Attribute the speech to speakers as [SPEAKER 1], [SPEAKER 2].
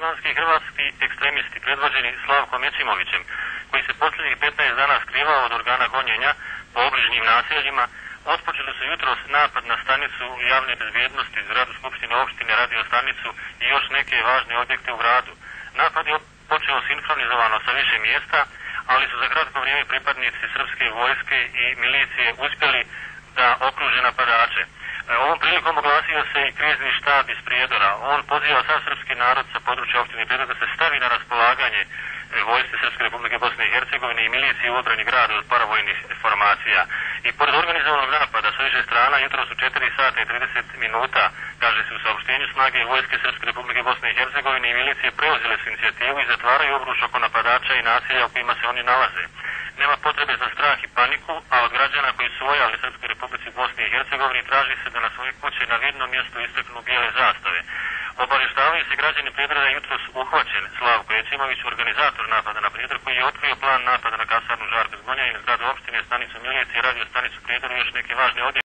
[SPEAKER 1] muslimanski hrvatski ekstremisti predvođeni Slavkom Jecimovićem, koji se posljednjih 15 dana skrivao od organa gonjenja po obližnjim naseljima, otpočeli su jutros napad na stanicu javne bezbjednosti, zgradu Skupštine opštine, radio stanicu i još neke važne objekte u gradu. Napad je počeo sinhronizovano sa više mjesta, ali su za kratko vrijeme pripadnici srpske vojske i milicije uspjeli da okruže napadače. E, ovom prilikom oglasio se i krizni štab iz Prijedora. On poziva sav srpski narod sa područja opštine Prijedora da se stavi na raspolaganje e, vojske Srpske republike Bosne i Hercegovine i milicije u odbrani grada od paravojnih formacija. I pored organizovanog napada sa više strana, jutro su 4 sata i 30 minuta, kaže se u saopštenju, snage vojske Srpske republike Bosne i Hercegovine i milicije preuzele su inicijativu i zatvaraju obruč oko napadača i nasilja u kojima se oni nalaze. Nema a od građana koji su vojali Srpskoj republici Bosni i Hercegovini traži se da na svoje kuće na vidno mjesto isteknu bijele zastave. Obavještavaju se građani Prijedra jutro su uhvaćen Slavko Jecimović, organizator napada na Prijedra, koji je otkrio plan napada na kasarnu Žarka Zgonja i zgradu opštine, stanicu milicije, radio stanicu Prijedra i još neke važne odjeve.